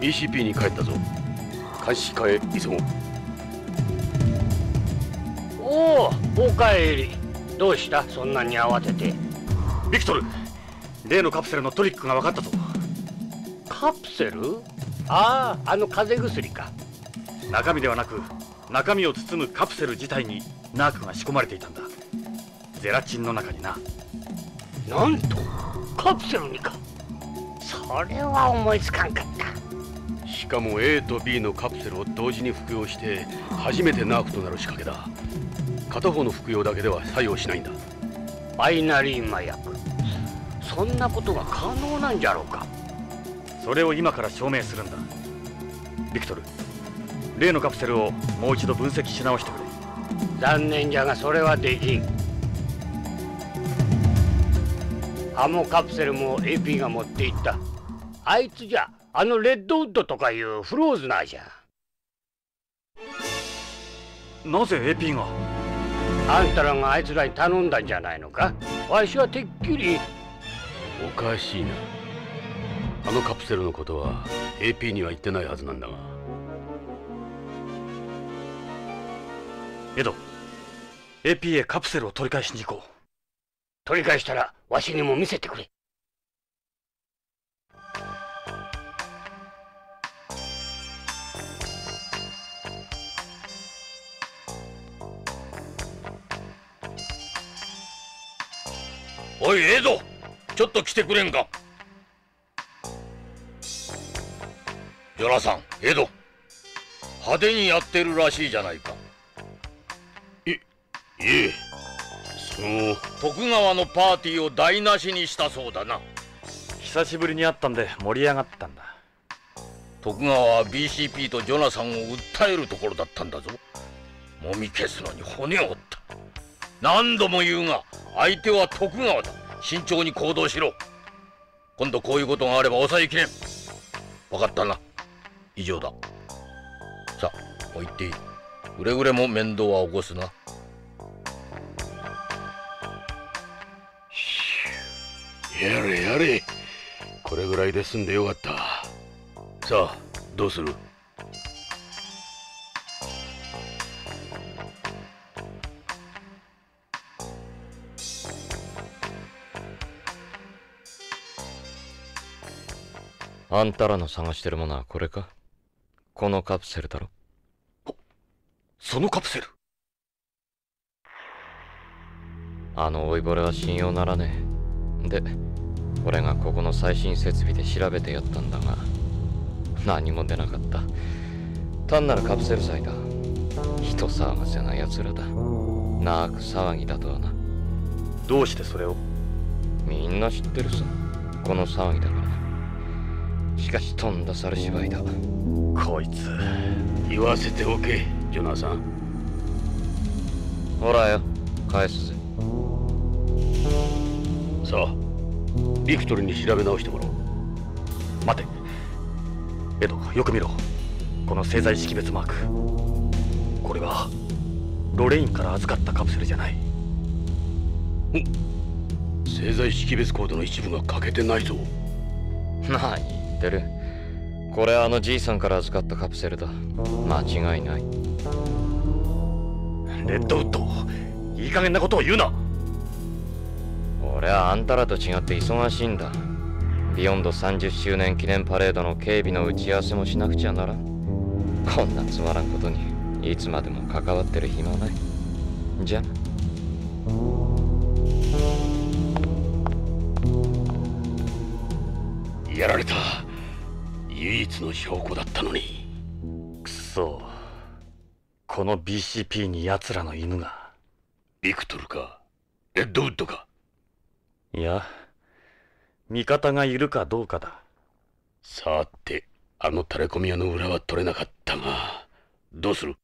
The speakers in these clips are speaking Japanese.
BCP に帰ったぞ。監視課へ急ごう。おおおかえり。どうした？そんなに慌てて。ビクトル例のカプセルのトリックが分かったぞ。カプセル？あああの風邪薬か。中身ではなく中身を包むカプセル自体にナークが仕込まれていたんだ。ゼラチンの中にな。なんとカプセルにか。それは思いつかんかったしかも A と B のカプセルを同時に服用して初めてナーフとなる仕掛けだ。片方の服用だけでは作用しないんだ。バイナリー麻薬。そんなことが可能なんじゃろうか。それを今から証明するんだ。ビクトル例のカプセルをもう一度分析し直してくれ。残念じゃがそれはできん。アモカプセルも AP が持っていった。あいつじゃあのレッドウッドとかいうフローズナーじゃ。なぜ AP が？あんたらがあいつらに頼んだんじゃないのか？わしはてっきり。おかしいな。あのカプセルのことは AP には言ってないはずなんだが。エド AP へカプセルを取り返しに行こう。取り返したらわしにも見せてくれおいエドちょっと来てくれんか。ジョナサンエド派手にやってるらしいじゃないか。いいえ。その徳川のパーティーを台無しにしたそうだな。久しぶりに会ったんで盛り上がったんだ。徳川は BCP とジョナサンを訴えるところだったんだぞ。もみ消すのに骨を折った何度も言うが相手は徳川だ。慎重に行動しろ。今度こういうことがあれば抑えきれん。分かったな。以上だ。さあもう行っていい。くれぐれも面倒は起こすな。やれやれ。これぐらいで済んでよかった。さあどうする？あんたらの探してるものはこれか？このカプセルだろ？そのカプセル？あの老いぼれは信用ならねえ。で俺がここの最新設備で調べてやったんだが何も出なかった。単なるカプセル剤だ人騒がせな奴らだ。なく騒ぎだとはな。どうしてそれを？みんな知ってるさ。この騒ぎだからしかしとんだ猿芝居だ。こいつ言わせておけジョナサン。ほらよ返すぜ。さあビクトルに調べ直してもらおう。待て。エドよく見ろ。この製剤識別マーク。これはロレインから預かったカプセルじゃない。製剤識別コードの一部が欠けてないぞ。何言ってる。これあのじいさんから預かったカプセルだ。間違いない。レッドウッド。いい加減なことを言うな。俺はあんたらと違って忙しいんだ。ビヨンド30周年記念パレードの警備の打ち合わせもしなくちゃならん。こんなつまらんことにいつまでも関わってる暇ない。じゃ。やられた唯一の証拠だったのに。くそこの BCP に奴らの犬が。ビクトルか？レッドウッドか？いや味方がいるかどうかだ。さてあのタレコミ屋の裏は取れなかったがどうする？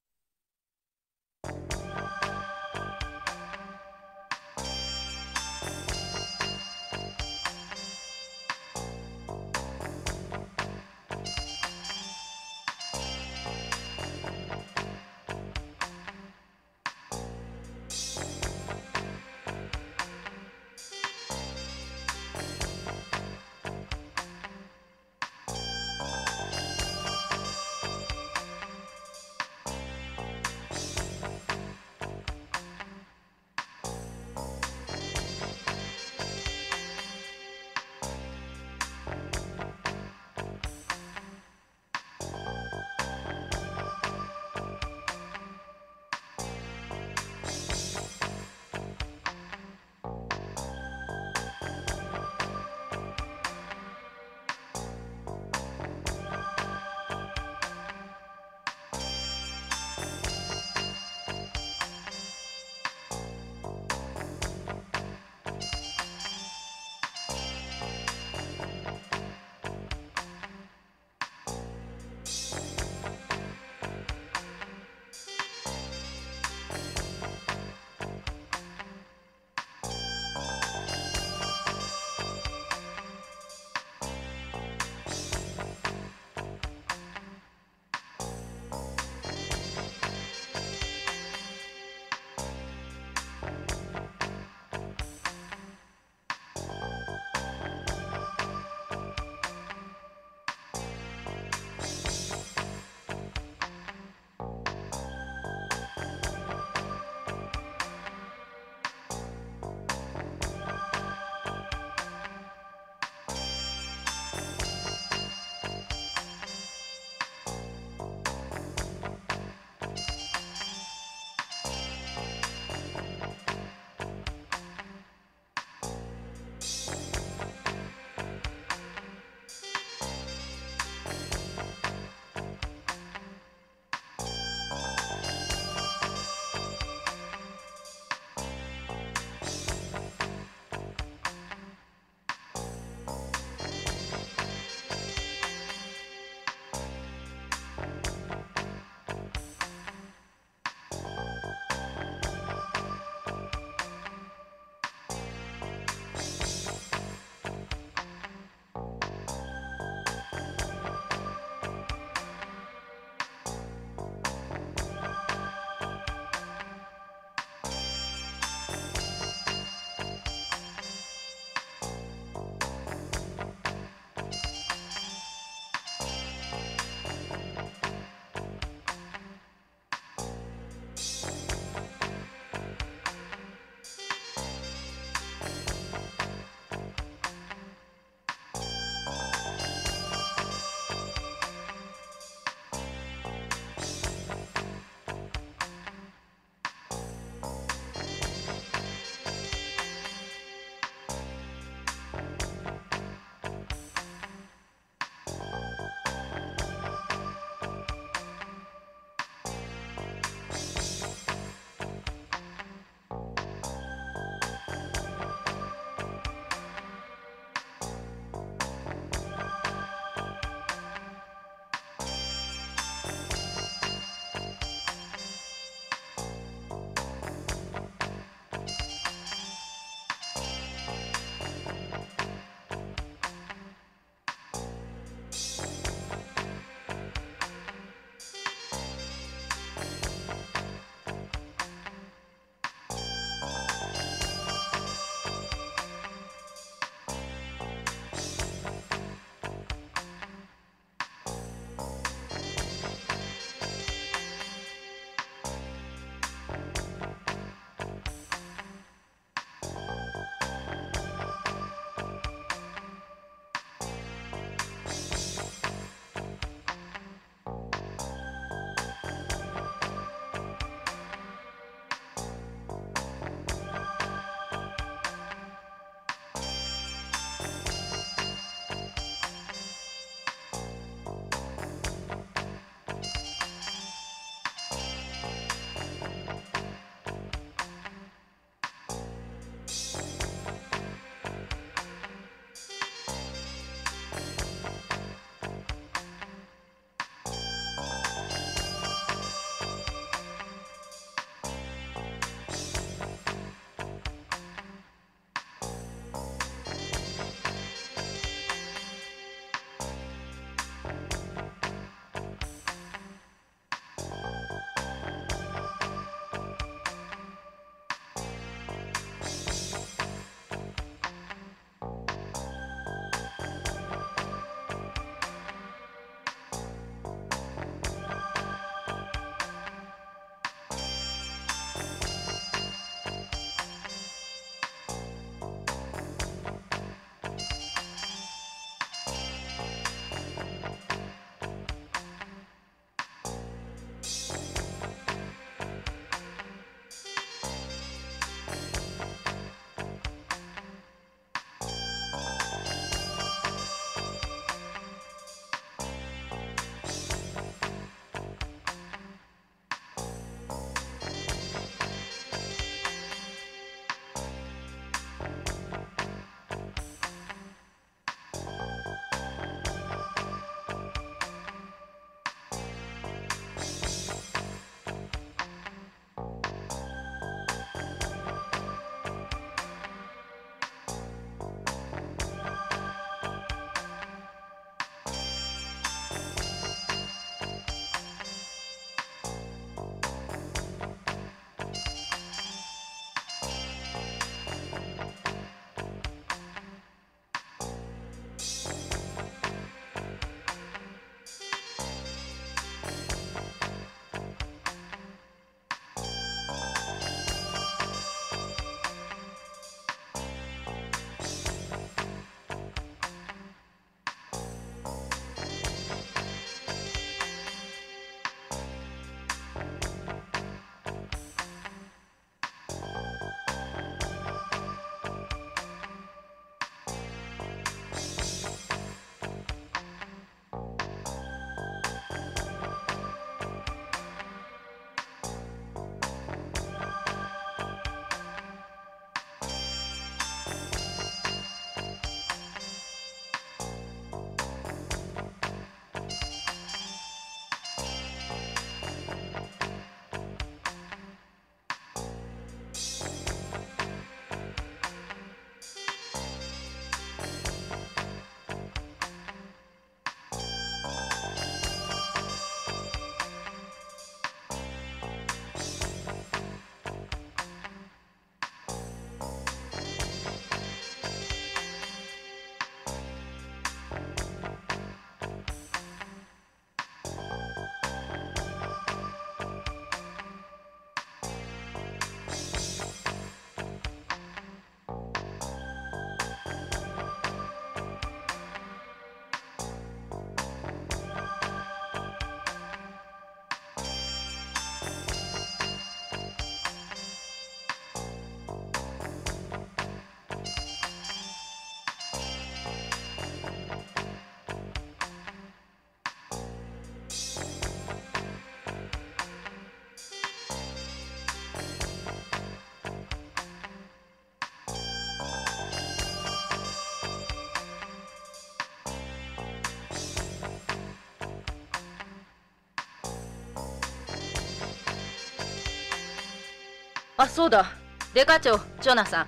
あそうだ。デカ長ジョナサン。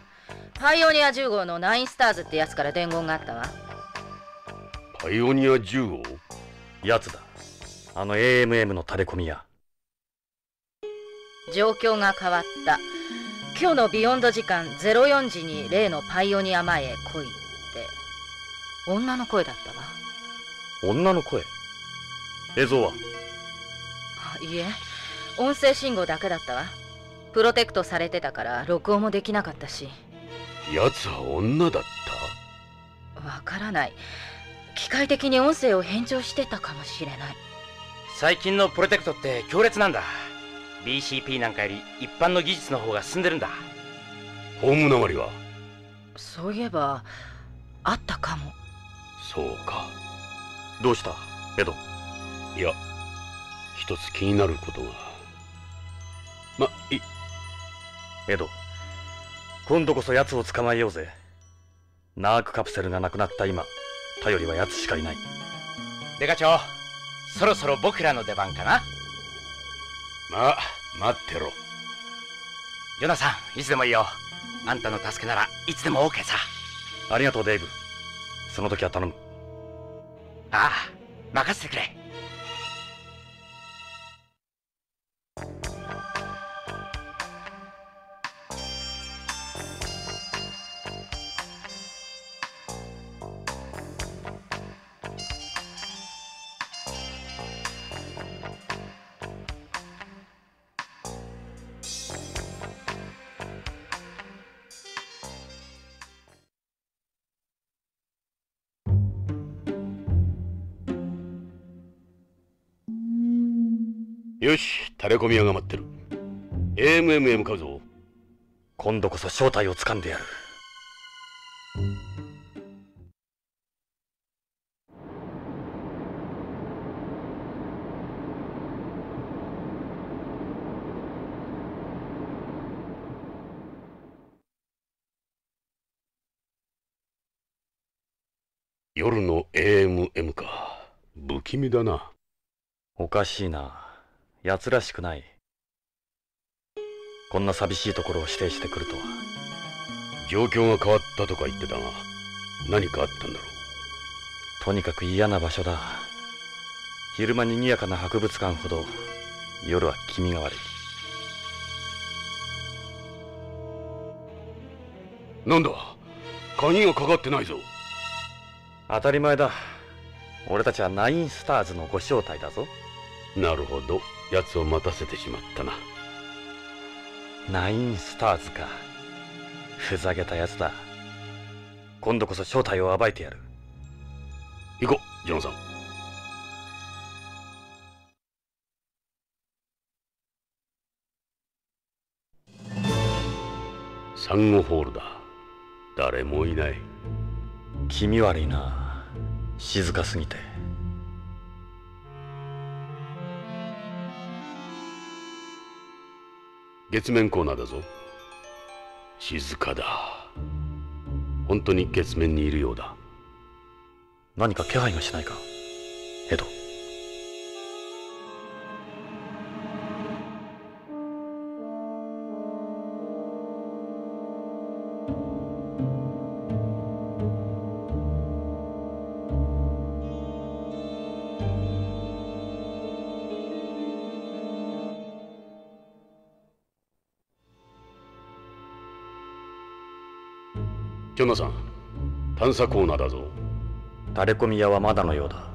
パイオニア10号のナインスターズってやつから伝言があったわ。パイオニア10号？やつだ。あの AMM のタレコミや。状況が変わった。今日のビヨンド時間04時に例のパイオニア前へ来いって。女の声だったわ。女の声？映像は？あいいえ。音声信号だけだったわプロテクトされてたから録音もできなかったし。奴は女だった？わからない。機械的に音声を返上してたかもしれない。最近のプロテクトって強烈なんだ。BCP なんかより一般の技術の方が進んでるんだ。ホームなまりは？そういえばあったかも。そうか。どうした？エド。いや一つ気になることが。まいエド今度こそ奴を捕まえようぜ。ナークカプセルがなくなった今頼りは奴しかいない。デカ長そろそろ僕らの出番かな？まあ待ってろ。ジョナサンいつでもいいよ。あんたの助けならいつでも OK さ。ありがとうデイブ。その時は頼む。ああ任せてくれよしタレコミ屋が待ってる。AMM へ向かうぞ。今度こそ正体を掴んでやる。夜の AMM か。不気味だな。おかしいな。奴らしくない。こんな寂しいところを指定してくるとは。状況が変わったとか言ってたが何かあったんだろとにかく嫌な場所だ。昼間賑やかな博物館ほど夜は気味が悪い。うなんだ？鍵がかかってないぞ。当たり前だ。俺たちはナインスターズのご招待だぞなるほど。奴を待たせてしまったな。ナインスターズか。ふざけたやつだ。今度こそ正体を暴いてやる。行こうジョンさん。サンゴホールだ。誰もいない。気味悪いな。静かすぎて月面コーナーだぞ。静かだ。本当に月面にいるようだ。何か気配がしないか？エド。ジョナサン探査コーナーだぞ。タレコミ屋はまだのようだ。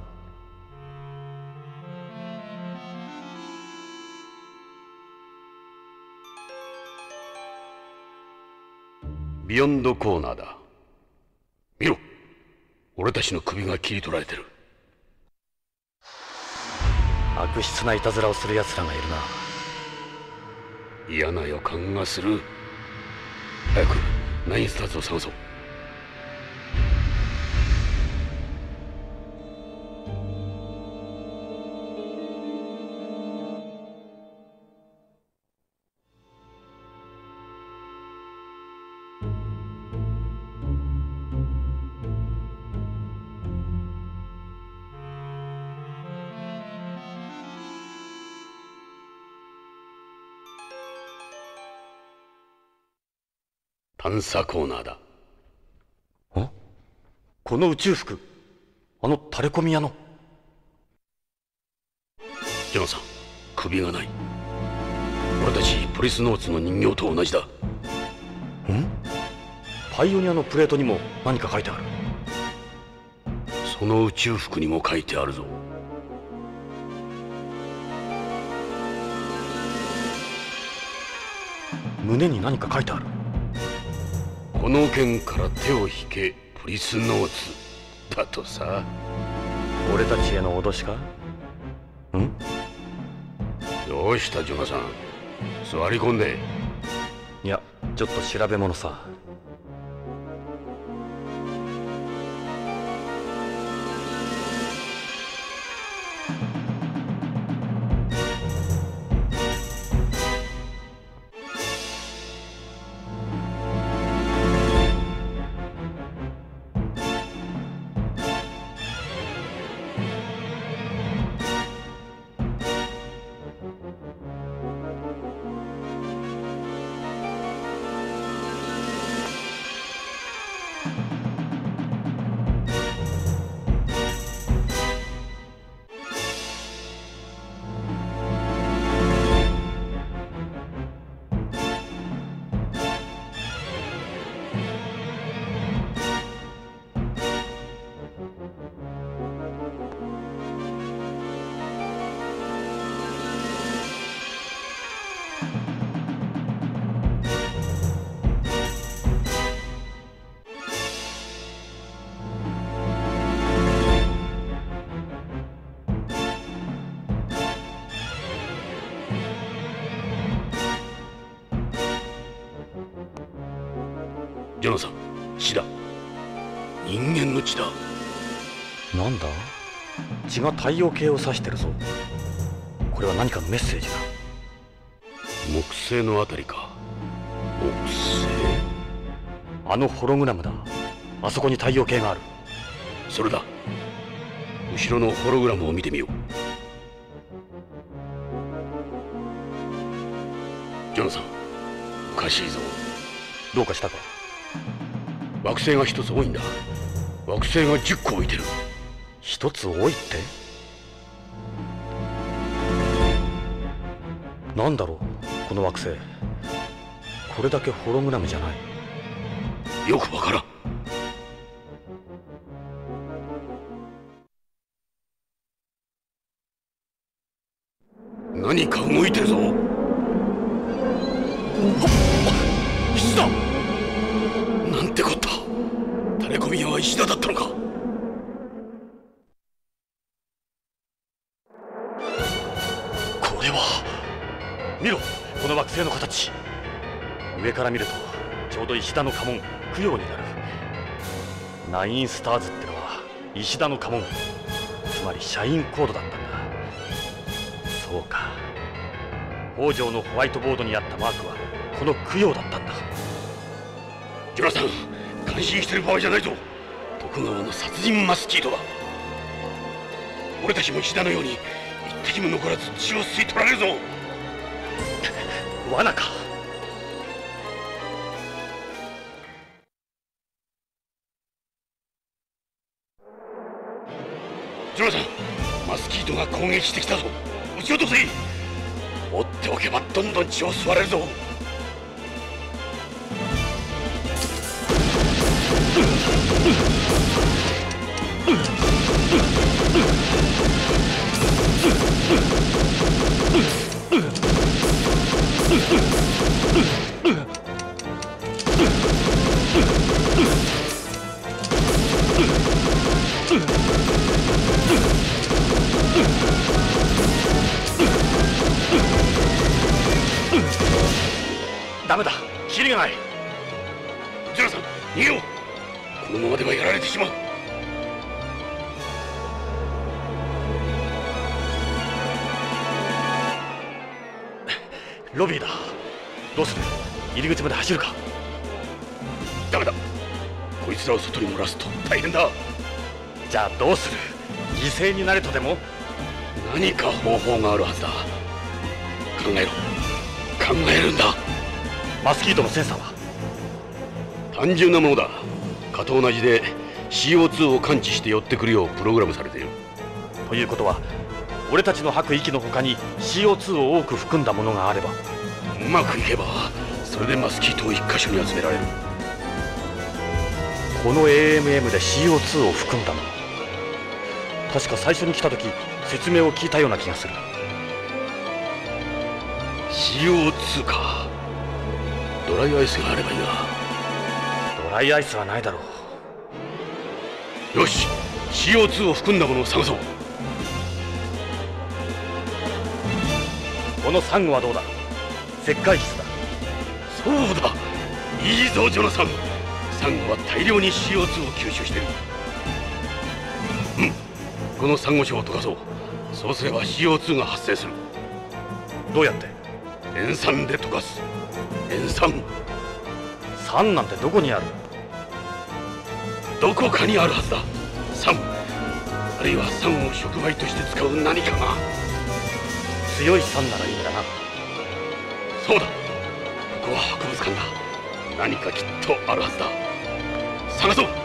ビヨンドコーナーだ。見ろ。俺たちの首が切り取られてる。悪質ないたずらをする奴らがいるな。嫌な予感がする。早くナインスターズを探そう探査コーナーだ。この宇宙服？あの垂れ込み屋の？ジョナサン首がない。俺たちポリスノーツの人形と同じだ。パイオニアのプレートにも何か書いてある。その宇宙服にも書いてあるぞ。胸に何か書いてあるこの件から手を引けポリスノーツ。だとさ。俺たちへの脅しか？ん？どうしたジョナサン？座り込んで。いやちょっと調べ物さ人間の血だ。なんだ？血が太陽系を指してるぞ。これは何かのメッセージだ。木星のあたりか。木星？あのホログラムだ。あそこに太陽系がある。それだ。後ろのホログラムを見てみよう。ジョナサンおかしいぞ。どうかしたか？惑星が一つ多いんだ惑星が10個置いてる。1つ多いって？なんだろうこの惑星。これだけホログラムじゃない。よくわからん。見ろこの惑星の形。上から見るとちょうど石田の家紋供養になる。ナインスターズってのは石田の家紋。つまり社員コードだったんだ。そうか。北条のホワイトボードにあったマークはこの供養だったんだ。ジョナサン感心してる場合じゃないぞ。徳川の殺人マスキートだ俺たちも石田のように一滴も残らず血を吸い取られるぞ。罠か。ジョナサンマスキートが攻撃してきたぞ。撃ち落とせ。追っておけばどんどん血を吸われるぞ。どうする？犠牲になれとでも？何か方法があるはずだ。考えろ。考えるんだ。マスキートのセンサーは？単純なものだ。蚊と同じで CO2 を感知して寄ってくるようプログラムされている。ということは俺たちの吐く息の他に CO2 を多く含んだものがあれば？うまくいけばそれでマスキートを一箇所に集められる。この AMM で CO2 を含んだもの確か最初に来た時説明を聞いたような気がする。CO2 か。ドライアイスがあればいいな。ドライアイスはないだろう。よし CO2 を含んだものを探そう。このサンゴはどうだ？石灰質だ。そうだ。いいぞジョナサン。サンゴは大量に CO2 を吸収してる。うんこのサンゴ礁を溶かそう。そうすれば CO2 が発生する。どうやって？塩酸で溶かす。塩酸。酸なんてどこにある？どこかにあるはずだ。酸。あるいは酸を触媒として使う何かが。強い酸ならいいんだな。そうだ。ここは博物館だ。何かきっとあるはずだ。探そう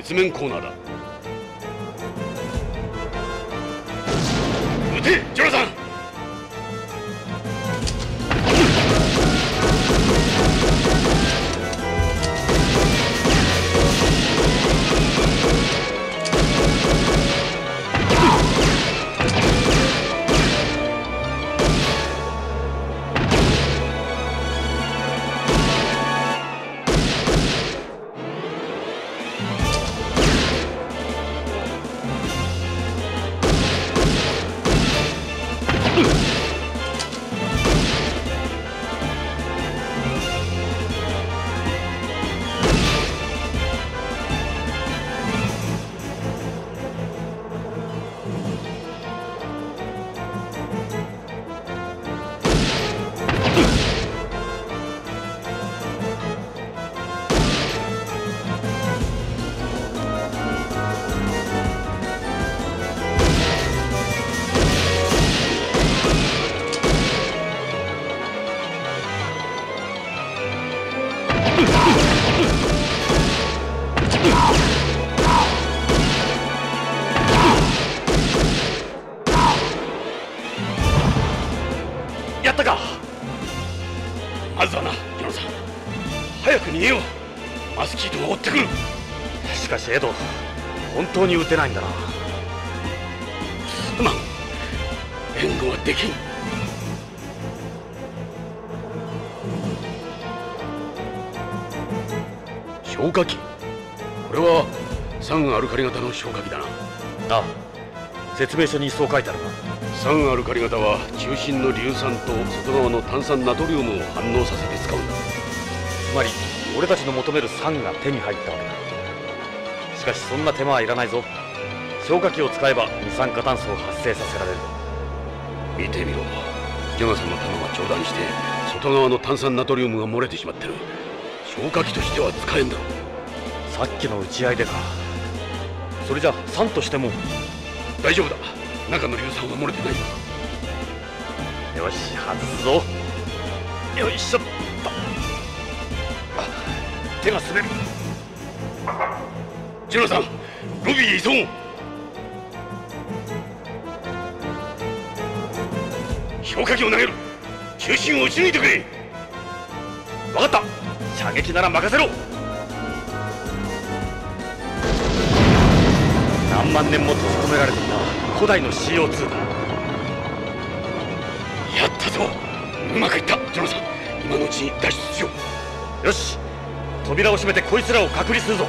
月面コーナーだ撃てジョナサンに撃てないんだな。すまん援護はできん。消火器。これは酸アルカリ型の消火器だな。ああ。説明書にそう書いてあるな。酸アルカリ型は中心の硫酸と外側の炭酸ナトリウムを反応させて使うんだ。つまり俺たちの求める酸が手に入ったわけだしかしそんな手間はいらないぞ。消火器を使えば二酸化炭素を発生させられる。見てみろ。ジョナサンの弾は上弾して外側の炭酸ナトリウムが漏れてしまってる。消火器としては使えんだろさっきの打ち合いでか。それじゃ酸としても。大丈夫だ。中の硫酸は漏れてない。よよし外すぞ。よいしょっと。あ手が滑るジョナサンロビーへ急ごう消火器を投げる中心を撃ち抜いてくれ。分かった。射撃なら任せろ。何万年も閉じ込められていた古代の CO2 だ。やったぞ。うまくいった。ジョナサン今のうちに脱出しよう。よし。扉を閉めてこいつらを隔離するぞ。